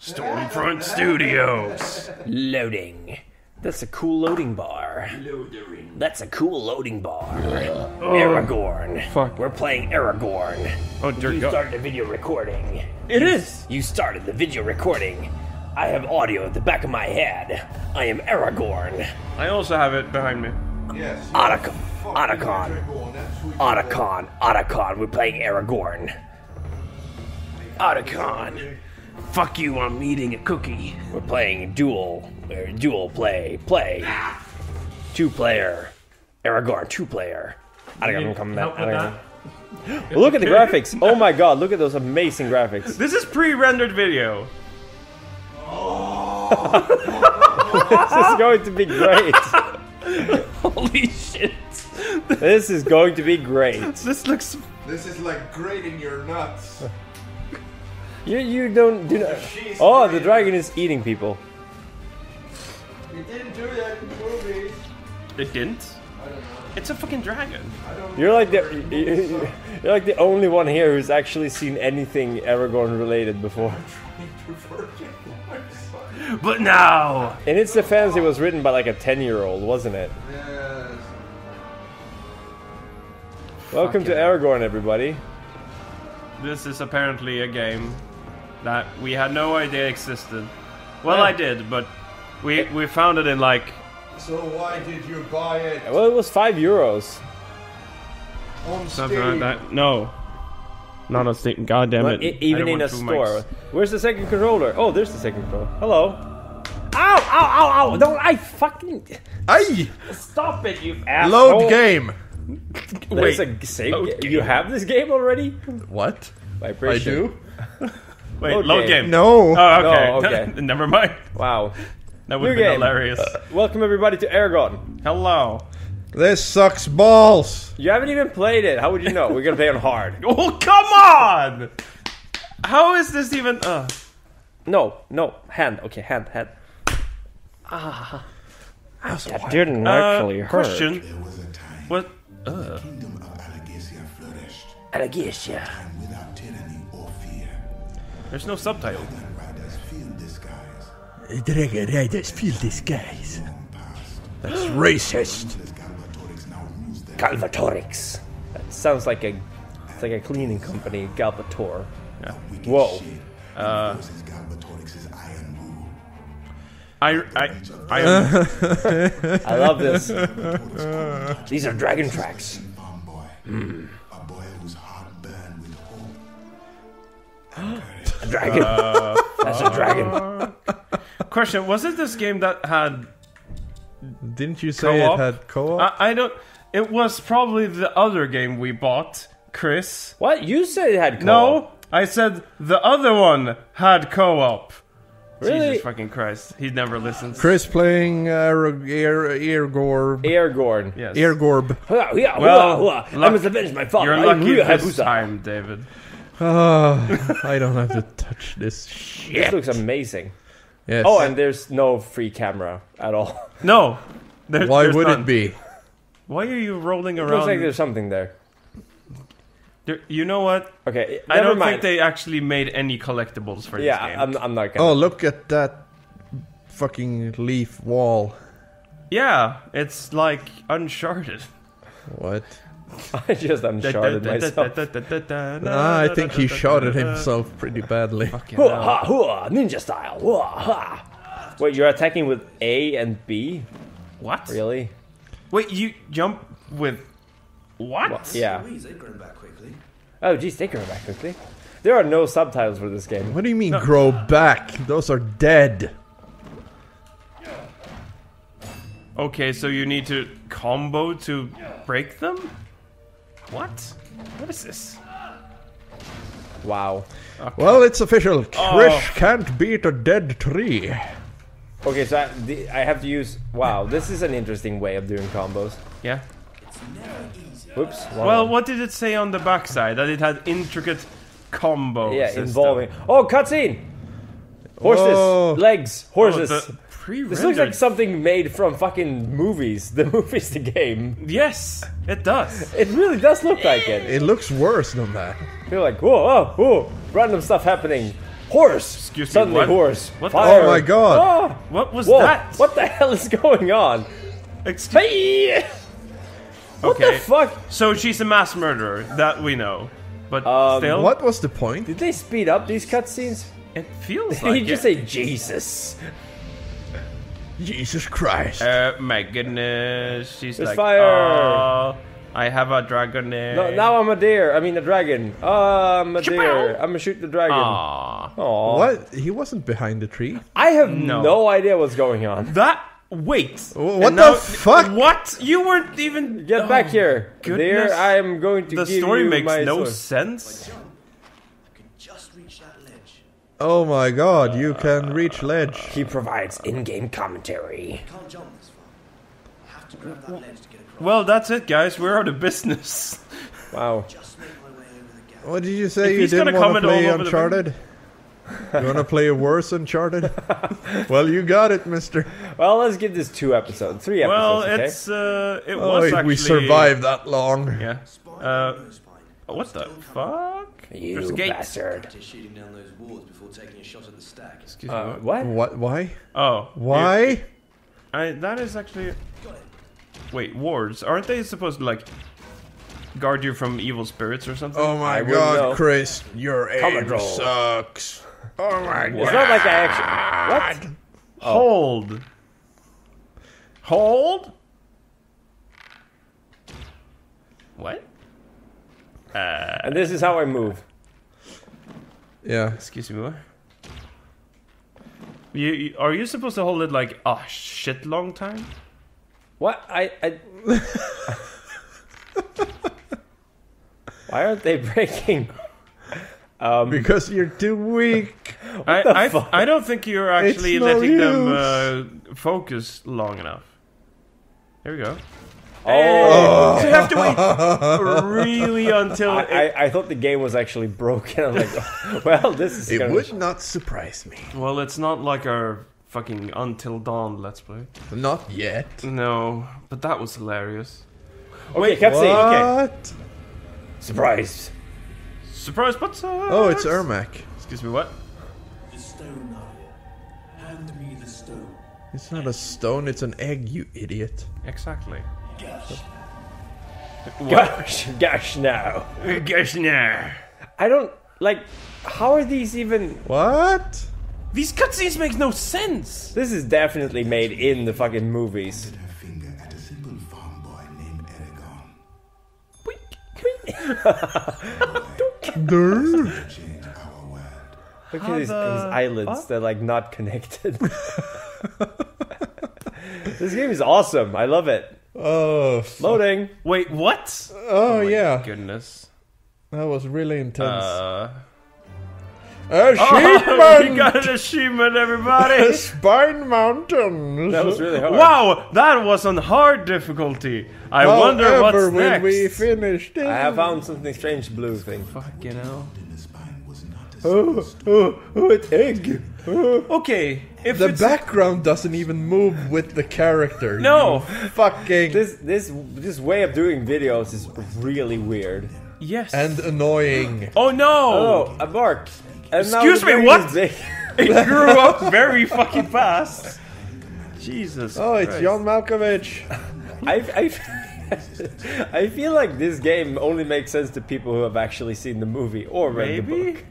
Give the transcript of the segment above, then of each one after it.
Stormfront Studios. Loading. That's a cool loading bar. That's a cool loading bar. Oh. Eragon. Fuck. We're playing Eragon. Oh dear You God. started the video recording. It is. You started the video recording. I have audio at the back of my head. I am Eragon. I also have it behind me. Yes. Otacon. Otacon. Otacon. Otacon. We're playing Eragon. Otacon. Fuck you, I'm eating a cookie. We're playing dual. Or dual play. Play. Two player. Eragon. Two player. Otacon coming back. Help with Otacon. that? Look at the graphics. Oh my god, look at those amazing graphics. This is pre-rendered video. This is going to be great. Holy shit. This is going to be great. This looks. This is like grating your nuts. You you don't do not. Oh, the dragon is eating people. You didn't do that in the movies. It didn't. I don't know. It's a fucking dragon. I don't You're like the you're like the only one here who's actually seen anything Eragon related before. to forget myself. But now. In its defense, it was written by like a ten year old, wasn't it? Yes. Welcome to Eragon, everybody. This is apparently a game that we had no idea existed. Well, Yeah. I did, but we we found it in like So why did you buy it Well, it was five euros. on something Steam? like that. No, not on Steam. God damn Well, it! e- I even in a store. mics. Where's the second controller? Oh, there's the second controller. Hello. Ow! Ow! Ow! Ow! Don't I fucking Aye! stop it, you asshole! Load game! There's Wait, a save. load ga- You have this game already? What? I do? Wait, Load load game. game. No! Oh, okay. No, okay. Never mind. Wow. That would New be game. hilarious. Welcome everybody to Eragon. Hello. This sucks balls! You haven't even played it. How would you know? We're gonna play on hard. Oh, come on! How is this even? Uh, No, no, hand. Okay, hand, hand. Ah, that didn't uh, actually hurt. question. There was a time What? the kingdom There's no subtitle. Dragon riders filled the skies. Dragon Riders feel this guys. Long past, That's racist. the Galbatorix now rules the Galbatorix. That sounds like a, it's like a cleaning company. Galbator. wicked Whoa. Uh, Forces Galbatorix's iron rule. I, I, I, I love this. These are dragon tracks. Farm boy. A boy whose heart burned with hope. A dragon. That's a dragon. question. Was it this game that had? Didn't you say Co-op? it had co-op? I, I don't. It was probably the other game we bought, Chris. What? You said it had co-op. No, I said the other one had co-op. Really? Jesus fucking Christ. He never listens. Chris playing uh, Ear Eargorb. Eragon. Yes. Eargorb. Hua, hua, Well, hua, hua. I luck- must avenge my father. You're lucky have this time, David. Ah, I don't have to touch this shit. This looks amazing. Yes. Oh, and there's no free camera at all. No. There, Why would none. it be? Why are you rolling around? It Looks like there's something there. There- you know what? Okay, I don't mind. think they actually made any collectibles for Yeah, this game. I'm, I'm not gonna. Oh, look at that fucking leaf wall. Yeah, it's like Uncharted. What? I just uncharted myself. Ah, I think he shot at himself pretty badly. Fucking Hua, hell. ha, ninja style. Hua, ha. Wait, you're attacking with A and B? What? Really? Wait, you jump with what? Yeah. Louise, they've grown back quickly. Oh, geez, they come back quickly. There are no subtitles for this game. What do you mean grow back? Those are dead. Okay, so you need to combo to break them? What? What is this? Wow. Well, it's official. Oh. Trish can't beat a dead tree. Okay, so I, the, I have to use. Wow, this is an interesting way of doing combos. Yeah. Whoops. Well, one. what did it say on the backside? That it had intricate combos. Yeah, system. involving. Oh, cutscene! Horses, Whoa. legs, Oh, horses. the pre-rendered. this looks like something made from fucking movies. The movie's the game. Yes, it does. It really does look like it. It looks worse than that. You're like, whoa, oh, whoa. Random stuff happening. Horse. Excuse me, Suddenly what? horse. What the- Fire. Oh my god. Ah! What was Whoa! that? What the hell is going on? Excuse- Hey! What Okay. the fuck? So she's a mass murderer, that we know. But Um, still, What was the point? Did they speed up these cutscenes? it feels Did like you just it. say Jesus? Jesus Christ. Uh, my goodness, she's There's like, fire. "Oh, I have a dragon name. No, now I'm a deer. I mean a dragon. Oh, I'm a Chapow. deer. I'm gonna shoot the dragon. Aww. Aw. What? He wasn't behind the tree. I have No. no. idea what's going on. That wait. What And the fuck? What? You weren't even. Get back here, goodness. deer. I am going to The give story makes my no sword. sense. Just reach that ledge. Oh my god, you can reach ledge. He provides in-game commentary. Can't jump this far. Have to grab that ledge to get across. Well, that's it, guys. We're out of business. Wow. Just make my way over the gap. What did you say? If You didn't want to play Uncharted? you want to play a worse Uncharted? well, you got it, mister. Well, let's give this two episodes, three Well, episodes. okay? it's uh, it Oh, was we survived that long. Yeah. Uh, or no spine. What the fuck? you There's a gate. bastard. Practice shooting down those walls before taking a shot at the stack. Excuse me. Uh, what? what? What? Why? Oh, Why? yeah. I, that is actually. Wait, wards aren't they supposed to like guard you from evil spirits or something? Oh my I god. Chris, your aim sucks. Oh my god. It's not like I actually. What? Hold. Hold. What? And this is how I move. Yeah. Excuse me. What? You, you are you supposed to hold it like a shit long time? What? I. I... Why aren't they breaking? Um, Because you're too weak. I, I. I don't think you're actually It's no letting them uh, focus long enough. There we go. Oh, So you have to wait really until I, it, I, I thought the game was actually broken. I'm like, well, this is It gonna would not surprise me. well, it's not like our fucking Until Dawn Let's Play. Not yet. No, but that was hilarious. Okay, cutscene. What? Surprise. Surprise, but uh, Oh, it's Ermac. Excuse me, what? The stone. Hand me the stone. It's not a stone, it's an egg, you idiot. Exactly. Gash. What? Gosh, gosh, now. Gosh, now. I don't like. How are these even? What? These cutscenes make no sense. This is definitely made in the fucking movies. Her finger at a simple farm boy named Eragon. Durr. Change our world. Look at his, his eyelids; fuck? they're like not connected. this game is awesome. I love it. Oh, fuck. Loading. Wait, what? oh, yeah. Goodness. That was really intense. Uh, Achievement! oh, we got an achievement, everybody! Spine Mountain! That was really hard. wow, that was on hard difficulty. I wonder what's when next. we finished it. I have found something strange blue thing. Fuck, you In the spine was not a Oh, oh, oh, an egg! Oh. Okay, if The background doesn't even move with the character. No. Fucking. This this this way of doing videos is really weird. yes and annoying. oh no, Oh, uh, a bark. And Excuse me, brain what? is big. it grew up very fucking fast. Jesus. Oh, it's Christ. John Malkovich. I, I, I feel like this game only makes sense to people who have actually seen the movie or read the Maybe. book.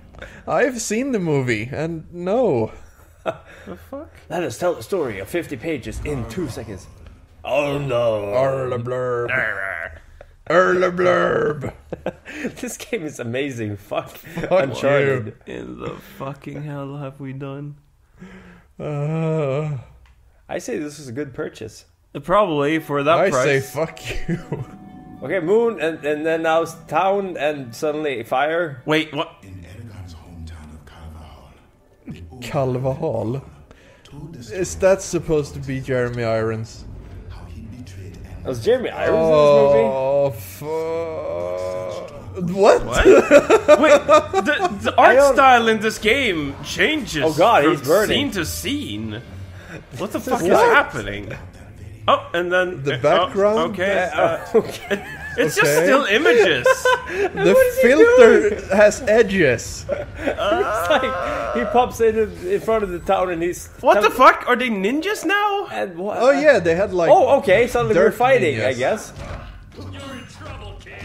I've seen the movie, and no. The fuck? Let us tell the story of 50 pages in two seconds. Oh no. Erla blurb. Erla blurb. This game is amazing. Fuck. Fuck Uncharted. In the fucking hell have we done? Uh, I say this is a good purchase. Probably for that I price. say fuck you. Okay, moon, and, and then now it's town, and suddenly fire. Wait, what? Carvahall. Carvahall. Is that supposed to be Jeremy Irons? how he betrayed and Was Jeremy Irons in this oh, movie? Oh, fuck. What? What? Wait, the, the art style in this game changes. Oh God, from he's burning. Scene to scene. What the fuck is What? happening? Oh, and then The uh, oh, background? okay. Uh, uh, okay. It's just still images. The filter has edges. It's like he pops in in front of the town and he's what the fuck? Are they ninjas now? And what? Oh yeah, they had like. Oh, okay. Suddenly we're Dirt fighting. I ninjas. guess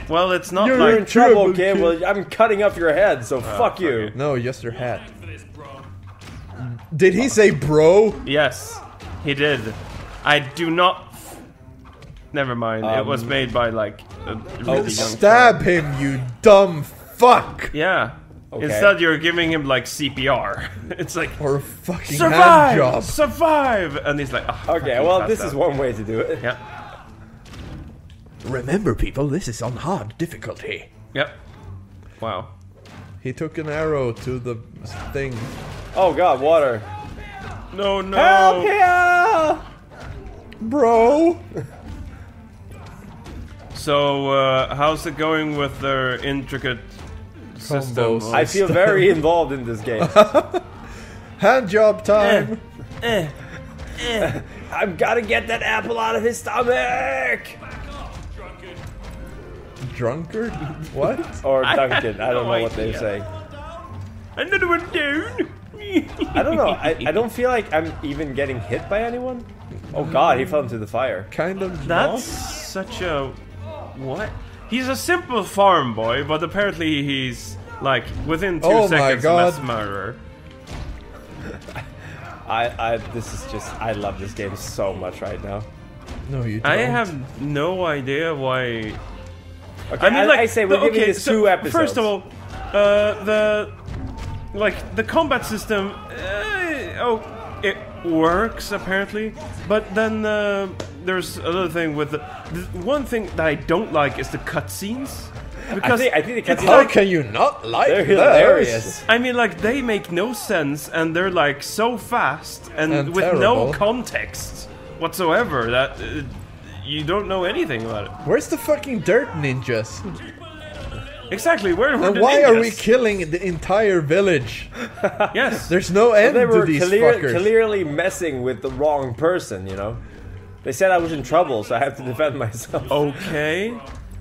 Well, it's not You're you're like in trouble, trouble, kid. kid. Well, I'm cutting off your head, so fuck you. No, just your hat. Did he say bro? Yes, he did. I do not. Never mind. it was Um, made by like a really young. Stab him, you dumb fuck! Yeah. Okay. Instead, you're giving him like CPR. it's like Or a fucking hand survive, job. survive, and he's like, oh, Okay, well, this is one way to do it. Yeah. Remember, people, this is on hard difficulty. Yep. Wow. He took an arrow to the thing. Oh god, water. No, no. Help here! Bro! So, uh, how's it going with their intricate system? Combos. I feel very involved in this game. Hand job time! Eh. I've got to get that apple out of his stomach! Drunkard? What? Or I Duncan, I, don't no know what they're idea. saying. Another one down. I don't know, I, I don't feel like I'm even getting hit by anyone. Oh god, he fell into the fire. Kind of That's not. such a what? He's a simple farm boy, but apparently he's like within two Oh seconds a God. mass murderer. I, I, this is just, I love this game so much right now. No, you don't. I have no idea why. Okay, I mean, like I say we're the- giving okay, this so two episodes. First of all, uh, the like the combat system. Uh, oh, it works apparently, but then uh, there's another thing with the, the one thing that I don't like is the cutscenes. I Because think, I think the it's cutscenes How like- can you not like they're those? hilarious. I mean, like they make no sense, and they're like so fast and, And with no context whatsoever that uh, you don't know anything about it. Where's the fucking dirt ninjas? Exactly. Where were And the why are we killing the entire village? Yes. There's no end They to were these clear, fuckers. clearly messing with the wrong person, you know? They said I was in trouble, so I have to defend myself. Okay.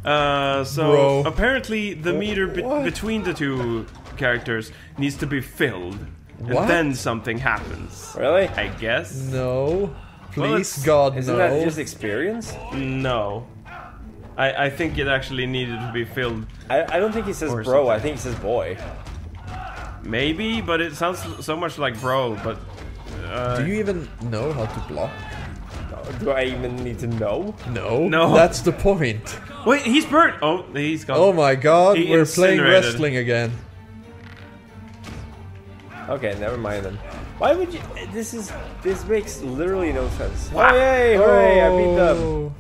Uh, so Bro. apparently the meter be- what? between the two characters needs to be filled, What? and then something happens. Really? I guess. No. Please, it's- God, Isn't no. that just experience? No. I, I think it actually needed to be filled. I, I don't think he says bro, something. I think he says boy. Maybe, but it sounds so much like bro. But uh, Do you even know how to block? Do I even need to know? No. No. That's the point. wait, he's burnt. Oh, he's gone. Oh my god, He we're playing wrestling again. Okay, never mind then. Why would you? This is this makes literally no sense. Oh yay! Hooray! I beat them. Oh,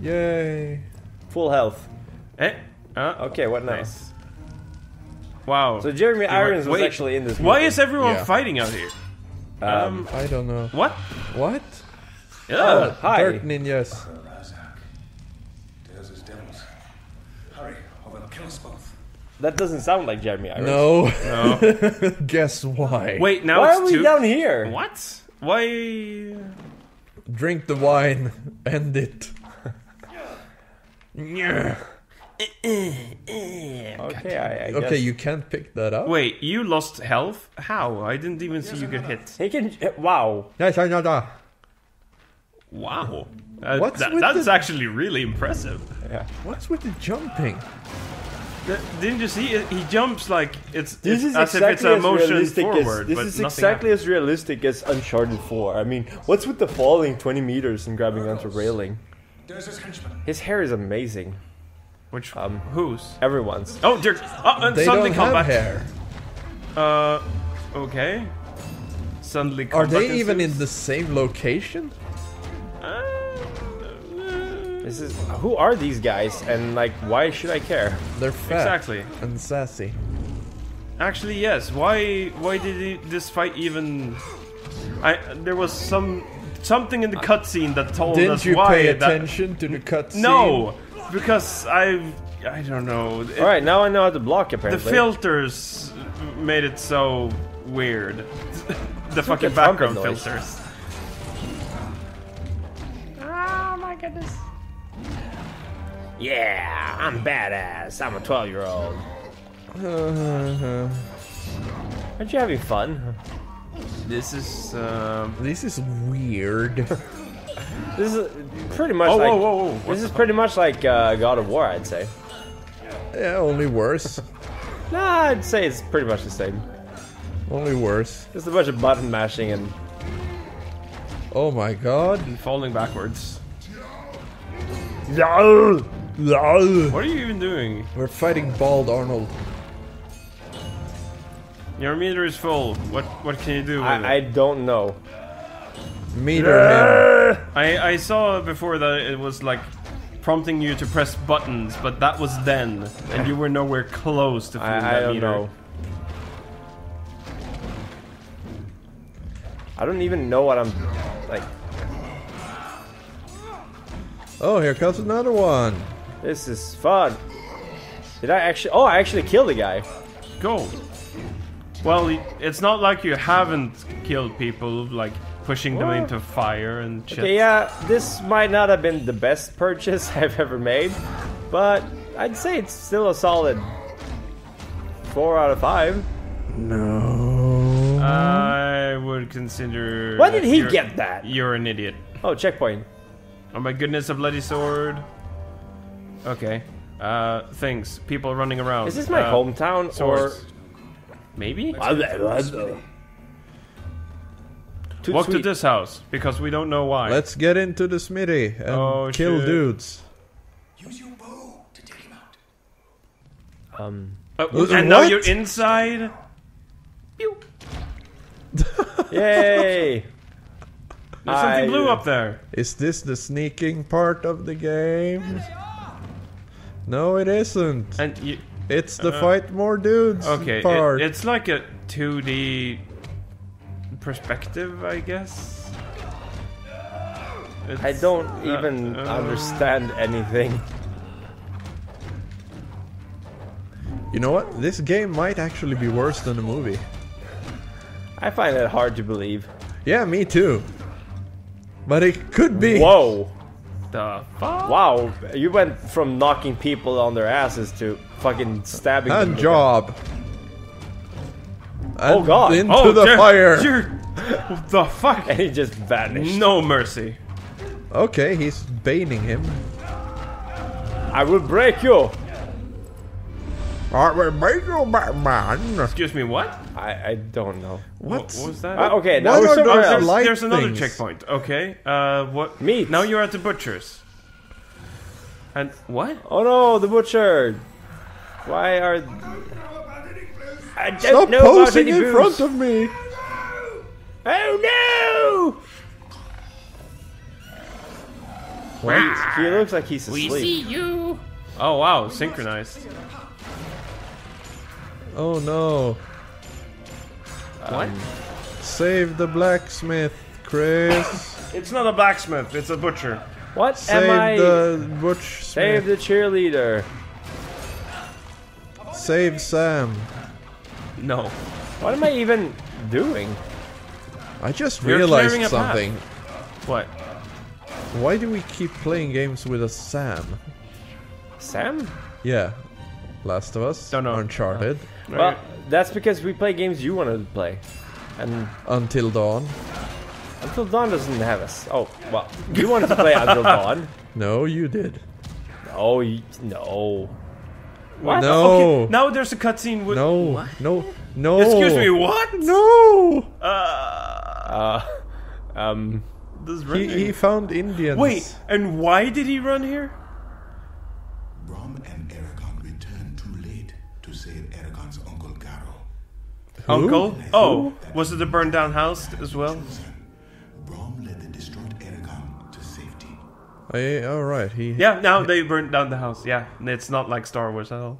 Yay. Full health. Eh? Uh, Okay, what now? Nice. Wow. So Jeremy You were- Irons was actually in this. Why movie. is everyone Yeah. fighting out here? Um, I don't know. What? What? Yeah. hi. Dirt ninjas. Ra'zac. There's his devils. Hurry, or they'll kill us both. that doesn't sound like Jeremy Irons. No. No. Guess why? Wait, now Why it's are we two. down here? What? Why? Drink the wine. End it. Yeah. Okay, I, I Okay, guess. you can't pick that up. Wait, you lost health? How? I didn't even see you get hit. He can. Wow. Yes, I know that. Wow. Uh, What's that- with that's the- actually really impressive. Yeah. What's with the jumping? Th- Didn't you see? It? He jumps like it's, This it's is as exactly if it's a as motion realistic forward. as this but is nothing exactly happens. as realistic as Uncharted 4. I mean, what's with the falling 20 meters and grabbing onto railing? There's his henchman. His hair is amazing. Which Um, whose? Everyone's. Oh, dear. Oh, and They suddenly don't have combat. hair. Uh, okay. Suddenly Are combat they even in the same location? Uh, This is who are these guys and like why should I care? They're fat Exactly. and sassy. Actually, yes. Why? Why did he, this fight even? I there was some something in the cutscene that told Didn't us you why. pay that- attention to the cutscene? No, because I I don't know. It- All right, now I know how to block Apparently, the filters made it so weird. the fucking background filters. Oh my goodness. Yeah, I'm badass. I'm a 12 year old. Uh, Aren't you having fun? This is. Um, this is weird. This is pretty much Oh, like. whoa, whoa, whoa. This is pretty much like uh, God of War, I'd say. yeah, only worse. Nah, I'd say it's pretty much the same. Only worse. Just a bunch of button mashing and. Oh my god. falling backwards. We're What are you even doing? We're fighting Bald Arnold. Your meter is full. What what can you do with I, I don't know. Meter him. I, I saw before that it was like prompting you to press buttons, but that was then, and you were nowhere close to filling I, I that don't meter. know. I don't even know what I'm like. Oh, here comes another one. This is fun. Did I actually? Oh, I actually killed the guy. Go. Well, it's not like you haven't killed people, like pushing them What? into fire and shit. Okay, yeah, this might not have been the best purchase I've ever made, but I'd say it's still a solid four out of five. No. I would consider. Why did he get that? You're an idiot. Oh, checkpoint. Oh my goodness, a bloody sword. Okay. Uh, things. People running around. Is this my Uh, hometown Swords. Maybe? or? Toot Walk to this house, because we don't know why. Let's get into the smithy and Oh, kill shit. dudes. Use your bow to take him out. Um, Uh, Uh, and now you're inside? Pew. yay! There's something I- blue up there. Is this the sneaking part of the game? No, it isn't. And you. It's the Uh, fight more dudes Okay, it- it's like a 2D perspective, I guess. I don't uh, even uh, understand anything. you know what? This game might actually be worse than the movie. I find it hard to believe. Yeah, me too. But it could be. Whoa! The fuck? Wow, you went from knocking people on their asses to fucking stabbing them. Hand with a- job. Oh, God. Into Oh, the dear- fire. dear- the fuck? And he just vanished. No mercy. Okay, he's baning him. I will break you! I will make you Batman. Excuse me, what? I, I don't know. What? What was that? Uh, okay, now we're are somewhere there's, there's another things? checkpoint. Okay. Uh, what? Meat. Now you're at the butcher's. And what? Oh no, the butcher! Why are... I don't Stop know about posing any in booze. front of me. Oh no! Wait, He looks like he's asleep. We see you. Oh wow, synchronized. Oh no. What? Um, Save the blacksmith, Chris. It's not a blacksmith. It's a butcher. What Save am I... Save the butch Save the cheerleader. Save Sam. No. What am I even doing? I just You're realized clearing a path. something. What? Why do we keep playing games with a Sam? Sam? Yeah. Last of Us. Don't know. Uncharted. Well, that's because we play games you wanted to play. And Until Dawn. Until Dawn doesn't have us. Oh, well, you wanted to play Until Dawn. No, you did. Oh, you, no. What? No. Okay, now there's a cutscene with. No. What? No. No. Excuse me. What? No. Uh. Uh, um, This He, he found Indians. Wait, and why did he run here? Brom and Eragon returned too late to save Eragon's uncle Garrow. Uncle? Oh, was it the burned down house as well? I, all right. He. Yeah, now they burned down the house. Yeah, it's not like Star Wars at all.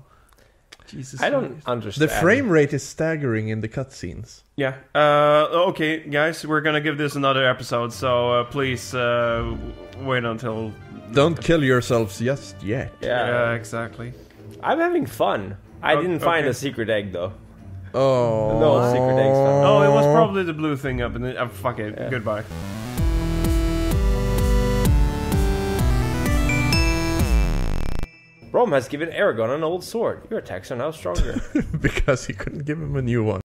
Jesus. I don't Christ. understand. The frame rate is staggering in the cutscenes. Yeah. Uh, okay, guys, we're gonna give this another episode, so uh, please uh, wait until. Don't kill yourselves just yet. Yeah. Yeah, exactly. I'm having fun. I Oh, didn't find okay. a secret egg, though. Oh. No secret eggs found. Oh, it was probably the blue thing up in the. Uh, fuck it. Goodbye. Brom has given Eragon an old sword. Your attacks are now stronger. because he couldn't give him a new one.